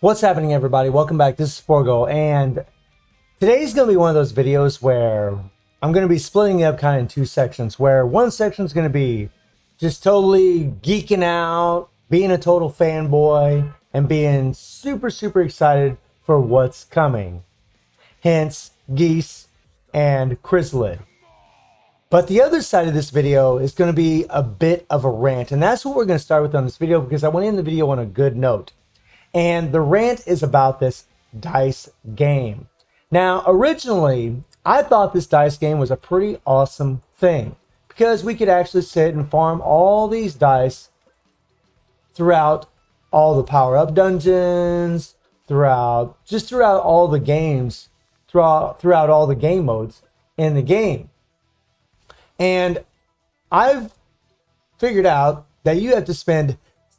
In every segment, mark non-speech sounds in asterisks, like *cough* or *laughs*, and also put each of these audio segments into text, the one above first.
What's happening, everybody? Welcome back. This is Forgo, and today's going to be one of those videos where I'm going to be splitting it up kind of in two sections. Where one section is going to be just totally geeking out, being a total fanboy, and being super, super excited for what's coming. Hence, Geese and Krizalid. But the other side of this video is going to be a bit of a rant, and that's what we're going to start with on this video because I want to end the video on a good note. And the rant is about this dice game. Now, originally, I thought this dice game was a pretty awesome thing because we could actually sit and farm all these dice throughout all the power up dungeons, throughout just throughout all the games, throughout throughout all the game modes in the game. And I've figured out that you have to spend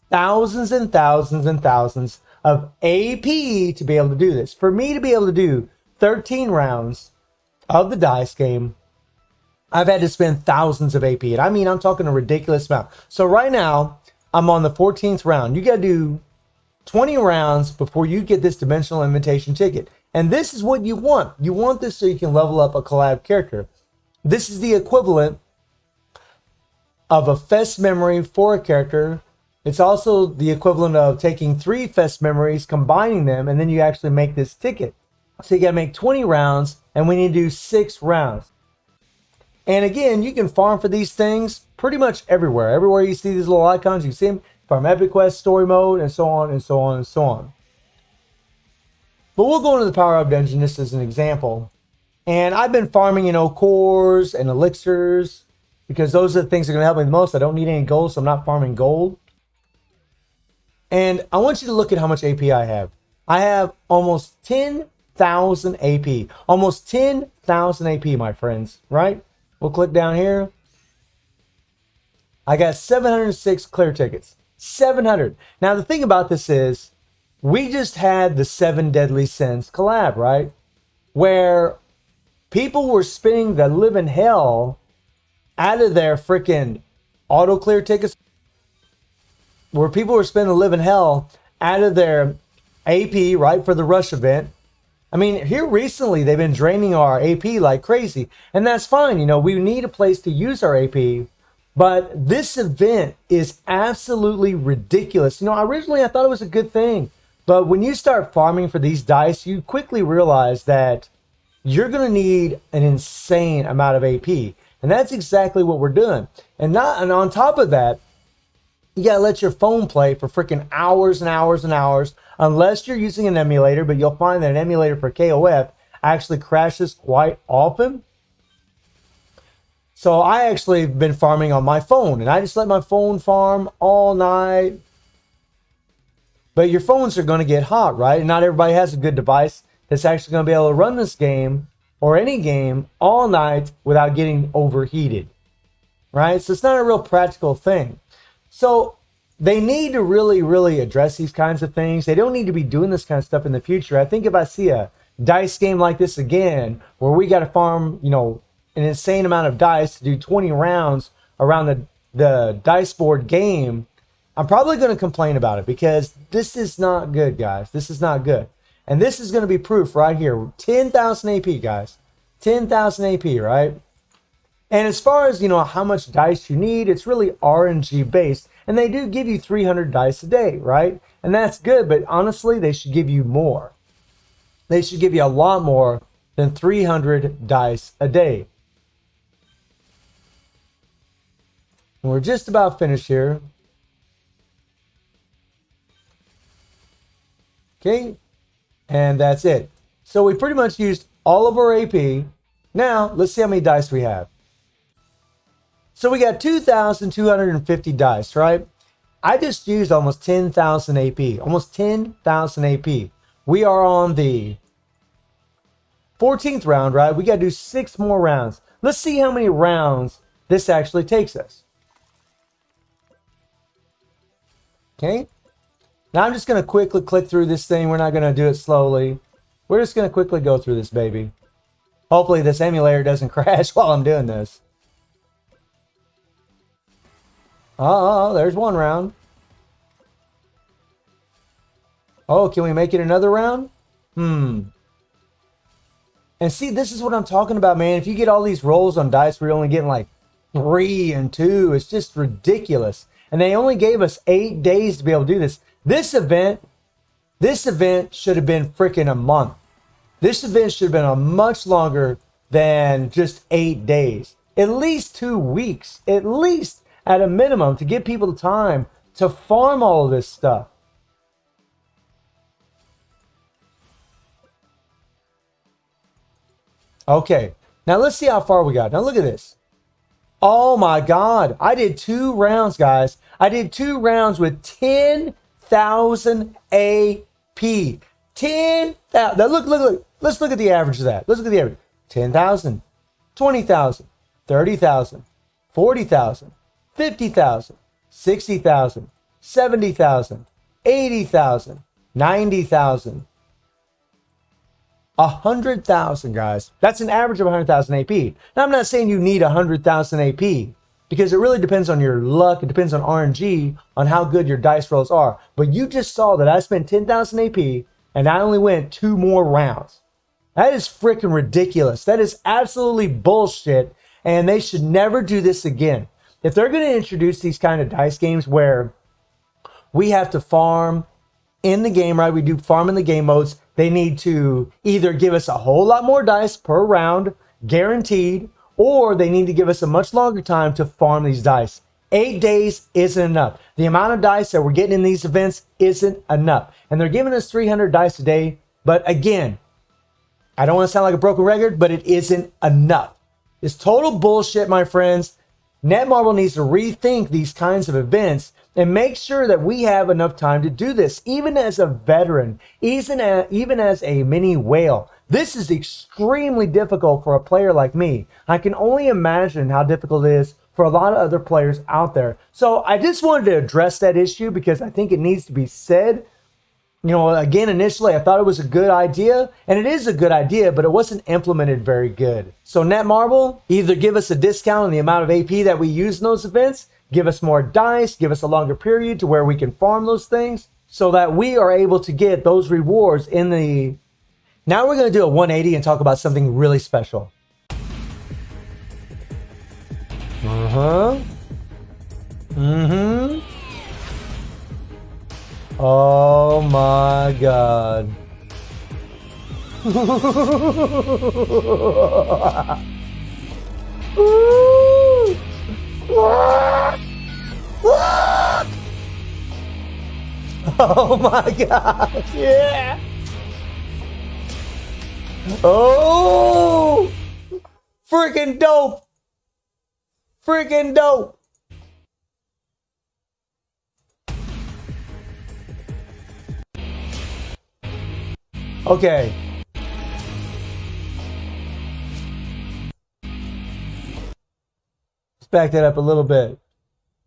thousands and thousands and thousands of AP to be able to do this. For me to be able to do 13 rounds of the dice game, I've had to spend thousands of AP. And I mean, I'm talking a ridiculous amount. So right now, I'm on the 14th round. You got to do 20 rounds before you get this dimensional invitation ticket. And this is what you want. You want this so you can level up a collab character. This is the equivalent of a fest memory for a character it's also the equivalent of taking three fest memories, combining them, and then you actually make this ticket. So you gotta make 20 rounds, and we need to do six rounds. And again, you can farm for these things pretty much everywhere. Everywhere you see these little icons, you see them. Farm Epic Quest, Story Mode, and so on and so on and so on. But we'll go into the Power Up Dungeon just as an example. And I've been farming, you know, cores and elixirs because those are the things that are going to help me the most. I don't need any gold, so I'm not farming gold. And I want you to look at how much AP I have. I have almost 10,000 AP. Almost 10,000 AP, my friends, right? We'll click down here. I got 706 clear tickets. 700. Now, the thing about this is, we just had the Seven Deadly Sins collab, right? Where people were spinning the living hell out of their freaking auto clear tickets where people were spending living hell out of their AP, right, for the rush event. I mean, here recently they've been draining our AP like crazy, and that's fine. You know, we need a place to use our AP, but this event is absolutely ridiculous. You know, originally I thought it was a good thing, but when you start farming for these dice, you quickly realize that you're going to need an insane amount of AP, and that's exactly what we're doing. And not, and on top of that, you gotta let your phone play for freaking hours and hours and hours, unless you're using an emulator, but you'll find that an emulator for KOF actually crashes quite often. So I actually have been farming on my phone, and I just let my phone farm all night. But your phones are to get hot, right? And not everybody has a good device that's actually to be able to run this game or any game all night without getting overheated, right? So it's not a real practical thing. So they need to really, really address these kinds of things. They don't need to be doing this kind of stuff in the future. I think if I see a dice game like this again, where we got to farm, you know, an insane amount of dice to do 20 rounds around the, the dice board game, I'm probably going to complain about it because this is not good, guys. This is not good. And this is going to be proof right here 10,000 AP, guys. 10,000 AP, right? And as far as, you know, how much dice you need, it's really RNG based. And they do give you 300 dice a day, right? And that's good, but honestly, they should give you more. They should give you a lot more than 300 dice a day. And we're just about finished here. Okay, and that's it. So we pretty much used all of our AP. Now, let's see how many dice we have. So we got 2,250 dice, right? I just used almost 10,000 AP, almost 10,000 AP. We are on the 14th round, right? We got to do six more rounds. Let's see how many rounds this actually takes us. Okay. Now I'm just going to quickly click through this thing. We're not going to do it slowly. We're just going to quickly go through this baby. Hopefully this emulator doesn't *laughs* crash while I'm doing this. Oh, there's one round. Oh, can we make it another round? Hmm. And see, this is what I'm talking about, man. If you get all these rolls on dice you're only getting like three and two, it's just ridiculous. And they only gave us eight days to be able to do this. This event, this event should have been freaking a month. This event should have been a much longer than just eight days. At least two weeks, at least at a minimum, to give people time to farm all of this stuff. Okay, now let's see how far we got. Now look at this. Oh my God. I did two rounds, guys. I did two rounds with 10,000 AP. 10,000. Now look, look, look. Let's look at the average of that. Let's look at the average. 10,000, 20,000, 30,000, 40,000, 50,000, 60,000, 70,000, 80,000, 90,000, a hundred thousand guys. That's an average of a hundred thousand AP. Now I'm not saying you need a hundred thousand AP because it really depends on your luck. It depends on RNG on how good your dice rolls are. But you just saw that I spent ten thousand AP and I only went two more rounds. That is freaking ridiculous. That is absolutely bullshit. And they should never do this again. If they're going to introduce these kind of dice games where we have to farm in the game, right? We do farm in the game modes they need to either give us a whole lot more dice per round, guaranteed, or they need to give us a much longer time to farm these dice. Eight days isn't enough. The amount of dice that we're getting in these events isn't enough. And they're giving us 300 dice a day. But again, I don't want to sound like a broken record, but it isn't enough. It's total bullshit, my friends. Netmarble needs to rethink these kinds of events and make sure that we have enough time to do this. Even as a veteran, even as, even as a mini whale, this is extremely difficult for a player like me. I can only imagine how difficult it is for a lot of other players out there. So I just wanted to address that issue because I think it needs to be said you know, again, initially I thought it was a good idea, and it is a good idea, but it wasn't implemented very good. So Netmarble, either give us a discount on the amount of AP that we use in those events, give us more dice, give us a longer period to where we can farm those things, so that we are able to get those rewards in the... Now we're going to do a 180 and talk about something really special. Uh-huh. Mm-hmm. Oh my god. oh my god. Yeah. Oh. Freaking dope. Freaking dope. Okay. Let's back that up a little bit.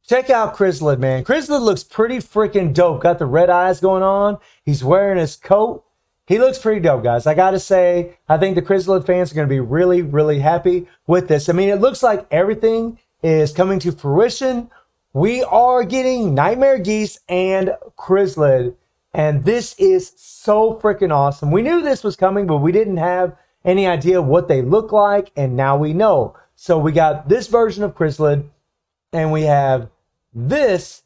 Check out Krizalid, man. Krizalid looks pretty freaking dope. Got the red eyes going on. He's wearing his coat. He looks pretty dope, guys. I got to say, I think the Krizalid fans are going to be really, really happy with this. I mean, it looks like everything is coming to fruition. We are getting Nightmare Geese and Krizalid and this is so freaking awesome. We knew this was coming, but we didn't have any idea what they look like. And now we know. So we got this version of Krizalid and we have this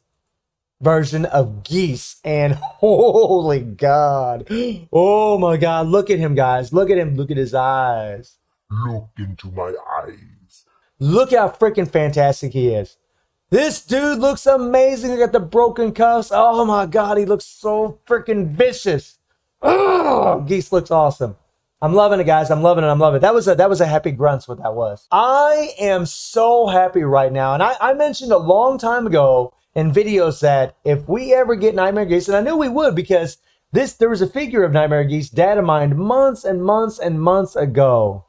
version of geese. And *laughs* holy God. Oh my God. Look at him, guys. Look at him. Look at his eyes. Look into my eyes. Look how freaking fantastic he is. This dude looks amazing. He got the broken cuffs. Oh my god, he looks so freaking vicious. Oh, Geese looks awesome. I'm loving it, guys. I'm loving it. I'm loving it. That was a that was a happy grunts. What that was. I am so happy right now, and I, I mentioned a long time ago in videos that if we ever get Nightmare Geese, and I knew we would because this there was a figure of Nightmare Geese data mined months and months and months ago,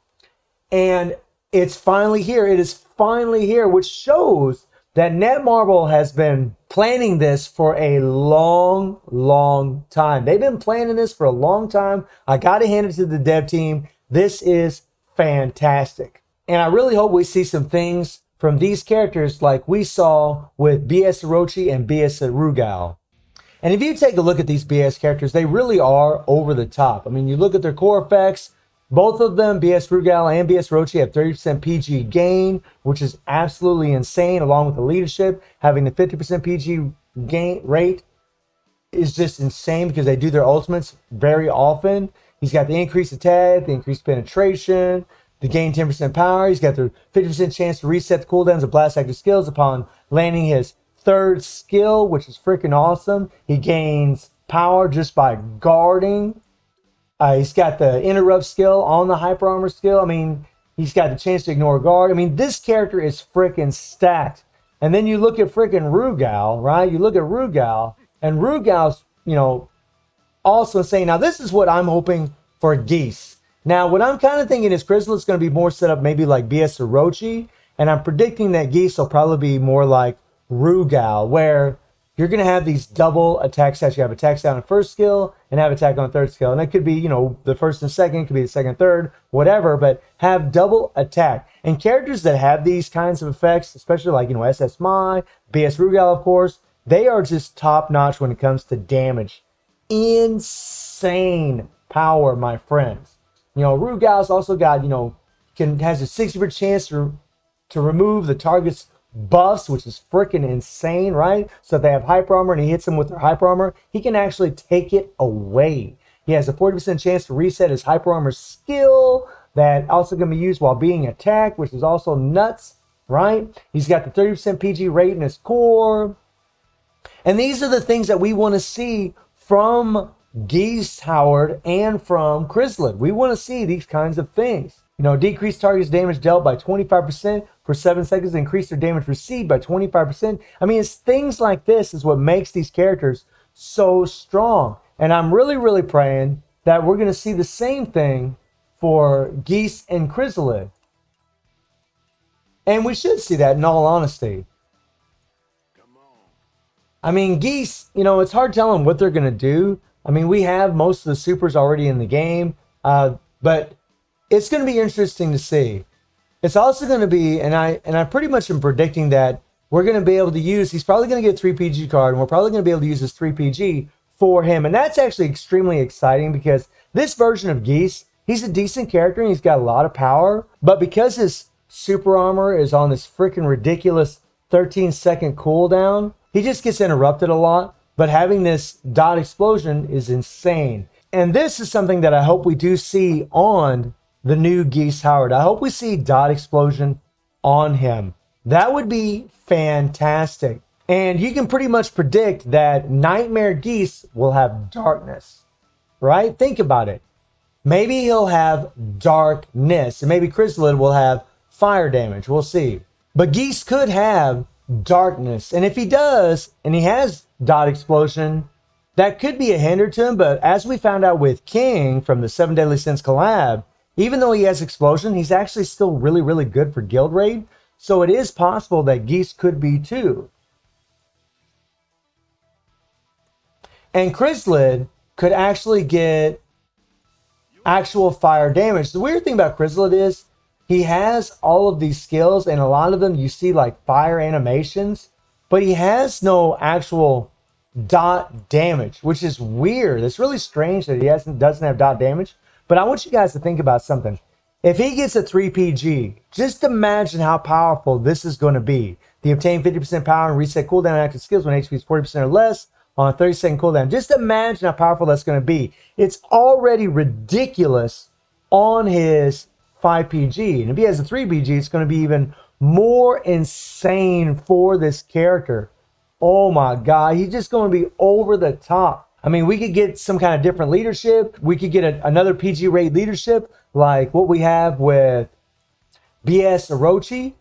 and it's finally here. It is finally here, which shows that Netmarble has been planning this for a long, long time. They've been planning this for a long time. I got to hand it to the dev team. This is fantastic. And I really hope we see some things from these characters like we saw with BS Orochi and BS Rugal. And if you take a look at these BS characters, they really are over the top. I mean, you look at their core effects, both of them, BS Rugal and BS Orochi, have 30% PG gain, which is absolutely insane, along with the leadership. Having the 50% PG gain rate is just insane because they do their ultimates very often. He's got the increased attack, the increased penetration, the gain 10% power. He's got the 50% chance to reset the cooldowns of blast active skills upon landing his third skill, which is freaking awesome. He gains power just by guarding uh, he's got the interrupt skill on the hyper armor skill. I mean, he's got the chance to ignore guard. I mean, this character is freaking stacked. And then you look at freaking Rugal, right? You look at Rugal, and Rugal's, you know, also saying, now this is what I'm hoping for Geese. Now, what I'm kind of thinking is Krizalid's going to be more set up maybe like BS Orochi, and I'm predicting that Geese will probably be more like Rugal, where you're going to have these double attack sets. You have attack set on first skill and have attack on third skill. And that could be, you know, the first and second, could be the second, third, whatever, but have double attack. And characters that have these kinds of effects, especially like, you know, SS Mai, BS Rugal, of course, they are just top notch when it comes to damage. Insane power, my friends. You know, Rugal's also got, you know, can has a 60% chance to, to remove the target's buffs, which is freaking insane, right? So if they have hyper armor and he hits them with their hyper armor, he can actually take it away. He has a 40% chance to reset his hyper armor skill that also can be used while being attacked, which is also nuts, right? He's got the 30% PG rate in his core. And these are the things that we want to see from Geese Howard and from Krizalid. We want to see these kinds of things. You know, decreased target's damage dealt by 25% for seven seconds, increase their damage received by 25%. I mean, it's things like this is what makes these characters so strong. And I'm really, really praying that we're going to see the same thing for Geese and Krizalid. And we should see that in all honesty. I mean, Geese, you know, it's hard telling what they're going to do. I mean, we have most of the supers already in the game, uh, but it's going to be interesting to see. It's also going to be, and I and I pretty much am predicting that we're going to be able to use. He's probably going to get a 3PG card, and we're probably going to be able to use this 3PG for him, and that's actually extremely exciting because this version of Geese, he's a decent character and he's got a lot of power, but because his super armor is on this freaking ridiculous 13 second cooldown, he just gets interrupted a lot. But having this dot explosion is insane. And this is something that I hope we do see on the new Geese Howard. I hope we see Dot Explosion on him. That would be fantastic. And you can pretty much predict that Nightmare Geese will have darkness, right? Think about it. Maybe he'll have darkness, and maybe Krizalid will have fire damage. We'll see. But Geese could have darkness. And if he does, and he has dot explosion, that could be a hinder to him. But as we found out with King from the Seven Deadly Sins collab, even though he has explosion, he's actually still really, really good for guild raid. So it is possible that Geese could be too. And Krizalid could actually get actual fire damage. The weird thing about Krizalid is he has all of these skills, and a lot of them you see like fire animations, but he has no actual dot damage, which is weird. It's really strange that he hasn't doesn't have dot damage. But I want you guys to think about something. If he gets a 3PG, just imagine how powerful this is going to be. The obtain 50% power and reset cooldown active skills when HP is 40% or less on a 30 second cooldown. Just imagine how powerful that's going to be. It's already ridiculous on his 5PG. And if he has a 3PG, it's going to be even more insane for this character. Oh my God, he's just going to be over the top. I mean, we could get some kind of different leadership. We could get a, another PG rate leadership like what we have with BS Orochi,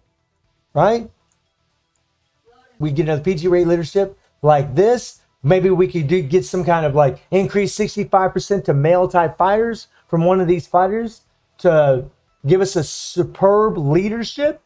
right? We get another PG rate leadership like this. Maybe we could do, get some kind of like increase 65% to male type fighters from one of these fighters to give us a superb leadership,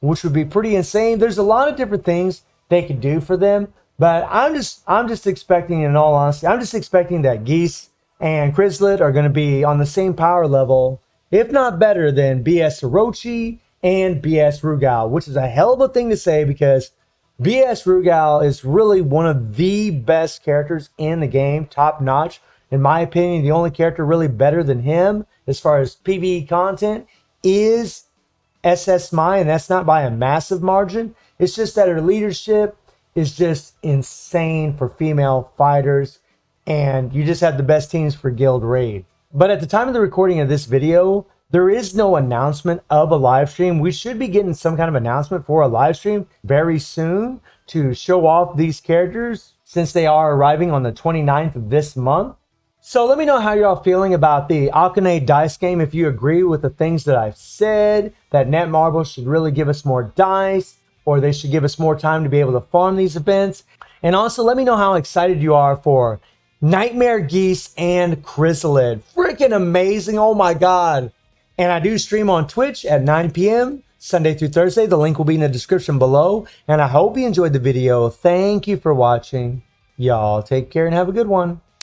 which would be pretty insane. There's a lot of different things they could do for them. But I'm just I'm just expecting, in all honesty, I'm just expecting that Geese and Krizalid are going to be on the same power level, if not better than BS Orochi and BS Rugal, which is a hell of a thing to say because BS Rugal is really one of the best characters in the game, top notch. In my opinion, the only character really better than him as far as PvE content is SS Mai, and that's not by a massive margin. It's just that her leadership is just insane for female fighters, and you just have the best teams for Guild Raid. But at the time of the recording of this video, there is no announcement of a live stream. We should be getting some kind of announcement for a live stream very soon to show off these characters since they are arriving on the 29th of this month. So let me know how y'all feeling about the Akane dice game. If you agree with the things that I've said, that Netmarble should really give us more dice, or they should give us more time to be able to farm these events. And also let me know how excited you are for Nightmare Geese and Krizalid. Freaking amazing. Oh my God. And I do stream on Twitch at 9 p.m. Sunday through Thursday. The link will be in the description below. And I hope you enjoyed the video. Thank you for watching. Y'all take care and have a good one.